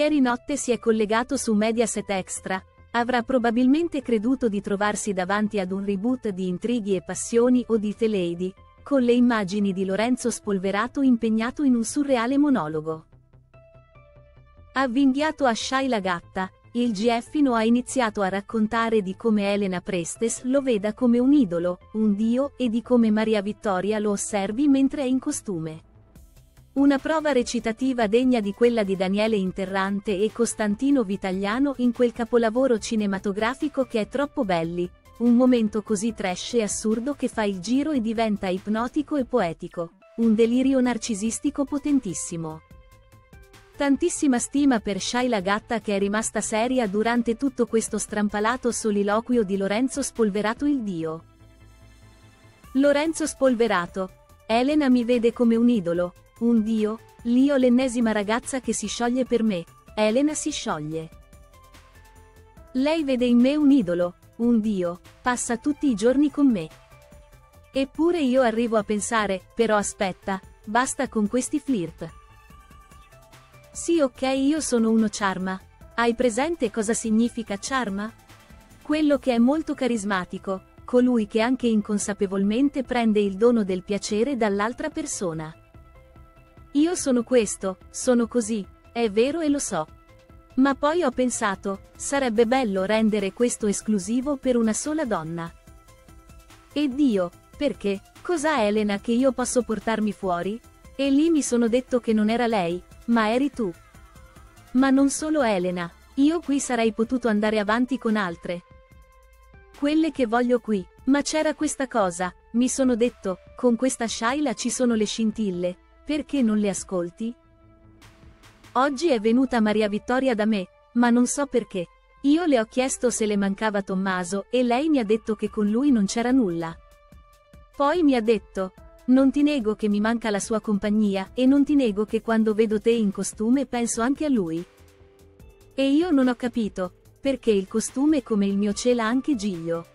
ieri notte si è collegato su Mediaset Extra, avrà probabilmente creduto di trovarsi davanti ad un reboot di Intrighi e Passioni o di The Lady, con le immagini di Lorenzo Spolverato impegnato in un surreale monologo. Avvinghiato a Shaila Gatta, il GFino ha iniziato a raccontare di come Elena Prestes lo veda come un idolo, un dio e di come Maria Vittoria lo osservi mentre è in costume. Una prova recitativa degna di quella di Daniele Interrante e Costantino Vitagliano in quel capolavoro cinematografico che è troppo belli, un momento così trash e assurdo che fa il giro e diventa ipnotico e poetico, un delirio narcisistico potentissimo. Tantissima stima per Shaila Gatta che è rimasta seria durante tutto questo strampalato soliloquio di Lorenzo Spolverato il Dio. Lorenzo Spolverato. Elena mi vede come un idolo, un dio, l'io l'ennesima ragazza che si scioglie per me, Elena si scioglie. Lei vede in me un idolo, un dio, passa tutti i giorni con me. Eppure io arrivo a pensare, però aspetta, basta con questi flirt. Sì ok io sono uno charma. Hai presente cosa significa charma? Quello che è molto carismatico, colui che anche inconsapevolmente prende il dono del piacere dall'altra persona. Io sono questo, sono così, è vero e lo so. Ma poi ho pensato, sarebbe bello rendere questo esclusivo per una sola donna. E Dio, perché, cos'ha Elena che io posso portarmi fuori? E lì mi sono detto che non era lei, ma eri tu. Ma non solo Elena, io qui sarei potuto andare avanti con altre. Quelle che voglio qui, ma c'era questa cosa, mi sono detto, con questa Shaila ci sono le scintille, perché non le ascolti? Oggi è venuta Maria Vittoria da me, ma non so perché. Io le ho chiesto se le mancava Tommaso e lei mi ha detto che con lui non c'era nulla. Poi mi ha detto, non ti nego che mi manca la sua compagnia e non ti nego che quando vedo te in costume penso anche a lui. E io non ho capito, perché il costume come il mio cela anche Giglio.